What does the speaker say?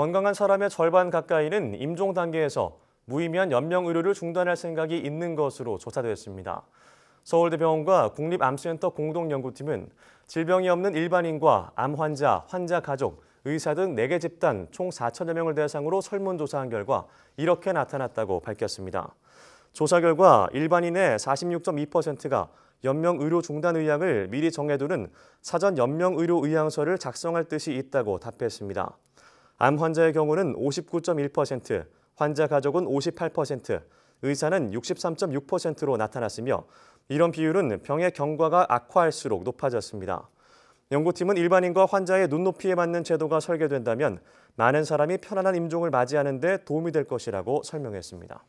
건강한 사람의 절반 가까이는 임종 단계에서 무의미한 연명 의료를 중단할 생각이 있는 것으로 조사됐습니다. 서울대병원과 국립암센터 공동연구팀은 질병이 없는 일반인과 암 환자, 환자 가족, 의사 등 4개 집단 총 4천여 명을 대상으로 설문조사한 결과 이렇게 나타났다고 밝혔습니다. 조사 결과 일반인의 46.2%가 연명 의료 중단 의향을 미리 정해두는 사전 연명 의료 의향서를 작성할 뜻이 있다고 답했습니다. 암 환자의 경우는 59.1%, 환자 가족은 58%, 의사는 63.6%로 나타났으며 이런 비율은 병의 경과가 악화할수록 높아졌습니다. 연구팀은 일반인과 환자의 눈높이에 맞는 제도가 설계된다면 많은 사람이 편안한 임종을 맞이하는 데 도움이 될 것이라고 설명했습니다.